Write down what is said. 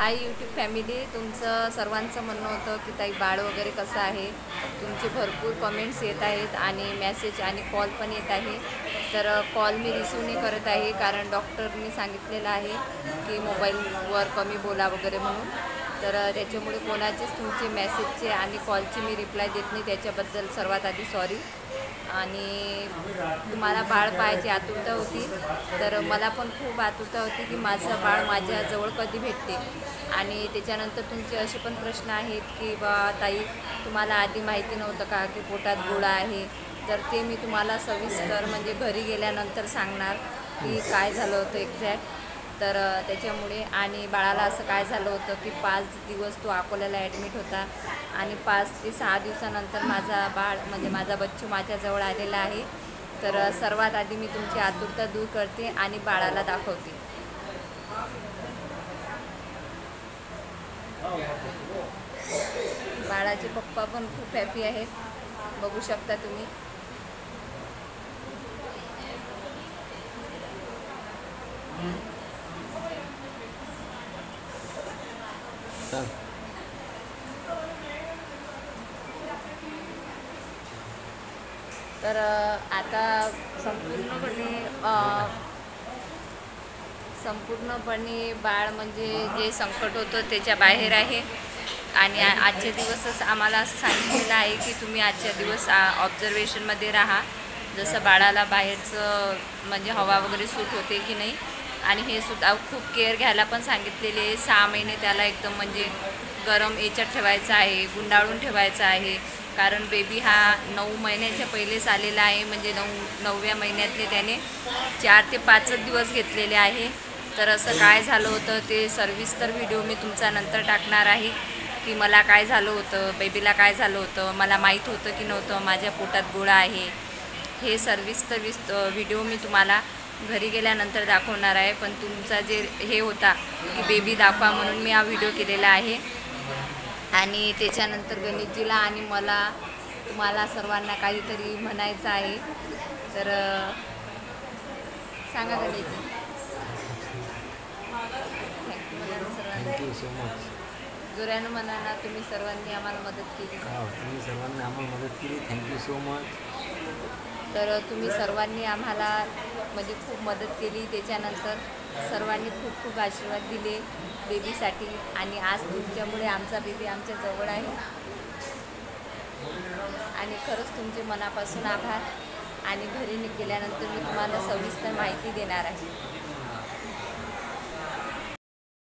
Hi YouTube family तुमचं सर्वांचं म्हणणं होतं की ताई बाळ वगैरे कसं आहे? तुमचे भरपूर कमेंट्स येत आहेत आणि मेसेज आणि कॉल पण येत आहे. तर कॉल मी रिसिव्ह नाही करत आहे कारण डॉक्टरनी सांगितलेलं आहे की मोबाईलवर कमी बोला वगैरे म्हणून. तर त्याच्यामुळे कोणाचेच तुमचे मेसेजचे आणि कॉलची मी रिप्लाय देत नाही. त्याच्याबद्दल सर्वात आधी सॉरी आणि तुम्हाला बाळ पाहायची आतुरता होती. तर मला पण खूप आतुरता होती की माझं बाळ माझ्याजवळ कधी भेटते. आणि त्याच्यानंतर तुमचे असे पण प्रश्न आहेत की बा ताई तुम्हाला आधी माहिती नव्हतं का की पोटात गोळा आहे? तर ते मी तुम्हाला सविस्तर म्हणजे घरी गेल्यानंतर सांगणार की काय झालं होतं एक्झॅक्ट तर त्याच्यामुळे आणि बाळाला असं काय झालं होतं की पाच दिवस तो अकोल्याला ॲडमिट होता आणि पाच ते सहा दिवसानंतर माझा बाळ म्हणजे माझा बच्चू माझ्याजवळ आलेला आहे. तर सर्वात आधी मी तुमची आतुरता दूर करते आणि बाळाला दाखवते. बाळाचे पप्पा पण खूप हॅपी आहेत. बघू शकता तुम्ही. सांग तर आता संपूर्णपणे संपूर्णपणे बाळ म्हणजे जे संकट होतं त्याच्या बाहेर आहे. आणि आजच्या दिवसच आम्हाला असं सांगितलेलं आहे की तुम्ही आजच्या दिवस ऑब्झर्वेशनमध्ये राहा. जसं बाळाला बाहेरचं म्हणजे हवा वगैरे सूट होते की नाही आणि हे सुद्धा खूप केअर घ्यायला पण सांगितलेले सहा महिने त्याला एकदम म्हणजे गरम याच्यात ठेवायचं आहे गुंडाळून ठेवायचं आहे. कारण बेबी हा नऊ महिन्याच्या पहिलेच आलेला आहे. म्हणजे नऊ नवव्या महिन्यातले त्याने चार ते पाचच दिवस घेतलेले आहे. तर असं काय झालं होतं ते सर्विस्तर व्हिडिओ मी तुमचा नंतर टाकणार आहे. की मला काय झालं होतं बेबीला काय झालं होतं मला माहीत होतं की नव्हतं माझ्या पोटात गोळा आहे. हे सर्विस्तर विस्त व्हिडिओ मी तुम्हाला घरी गेल्यानंतर दाखवणार आहे. पण तुमचा जे हे होता की बेबी दाखवा म्हणून मी हा व्हिडिओ केलेला आहे. आणि त्याच्यानंतर गणेशजीला आणि मला तुम्हाला सर्वांना काहीतरी म्हणायचं आहे. तर सांगा गणेशजी थँक्यू सर्वांना थँक्यू सो मच जोऱ्यानं म्हणा ना तुम्ही सर्वांनी आम्हाला मदत केली. हा तुम्ही सर्वांनी आम्हाला मदत केली. थँक्यू सो मच तर तुम्ही सर्वांनी आम्हाला म्हणजे खूप मदत केली. त्याच्यानंतर सर्वांनी खूप खूप आशीर्वाद दिले बेबीसाठी आणि आज तुमच्यामुळे आमचा बेबी आमच्या जवळ आहे. आणि खरंच तुमचे मनापासून आभार. आणि घरी गेल्यानंतर मी तुम्हाला सविस्तर माहिती देणार आहे.